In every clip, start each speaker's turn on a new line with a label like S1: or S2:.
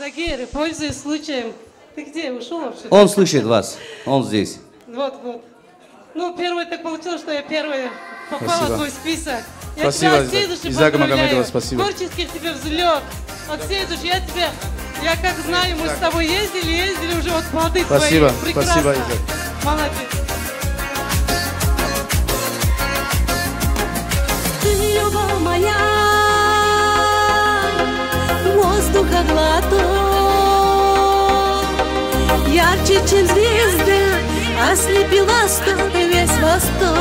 S1: Загир, пользуясь случаем. Ты где, ушел вообще?
S2: Он слышит вас. Он здесь.
S1: Вот, вот. Ну, первое так получилось, что я первая попала
S3: Спасибо.
S1: в твой список. Я
S3: Спасибо,
S1: тебя от всей души поздравляю.
S3: Спасибо.
S1: Творческий тебе взлет. От всей души. Я тебя, я как знаю, мы с тобой ездили, ездили уже вот плоды
S3: Спасибо,
S1: твои. Прекрасно.
S3: спасибо, Изак.
S1: Молодец.
S4: Ты, любовь моя, воздуха глоток, ярче, чем звезда, ослепила столь весь восток.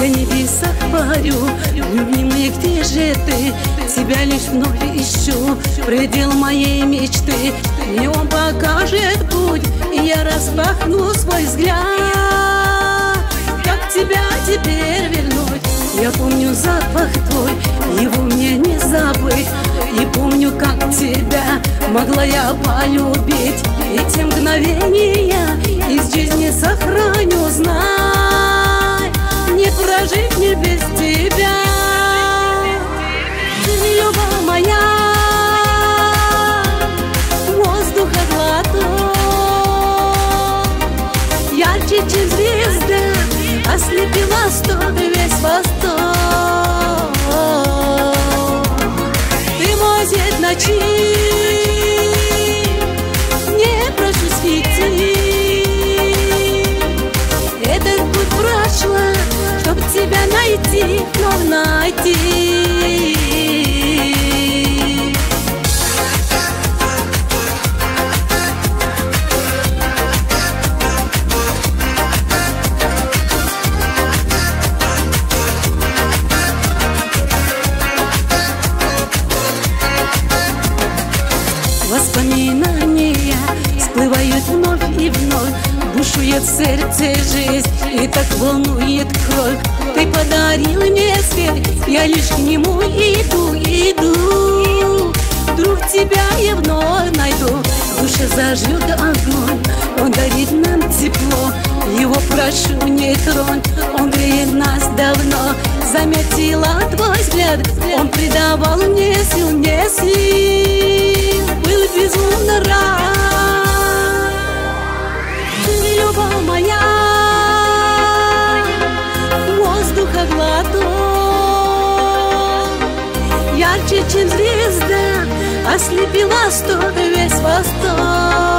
S4: Я небесах парю, любимый, где же ты? Тебя лишь вновь ищу, предел моей мечты. И он покажет путь, и я распахну свой взгляд. Как тебя теперь вернуть? Я помню запах тебя могла я полюбить. И те мгновения из жизни сохраню, знай, не прожить мне без тебя. Ты, любовь моя, воздуха глоток, ярче, чем звезда, ослепила столь весь восток. acıyı В сердце жизнь и так волнует кровь. Ты подарил мне свет, я лишь к нему иду, иду. Вдруг тебя я вновь найду В душе зажжет огонь. Он дарит нам тепло Его прошу не тронь. Он греет нас давно Заметила твой взгляд. Он придавал мне сил, мне сил Ярче, чем звезда Ослепила столь весь восток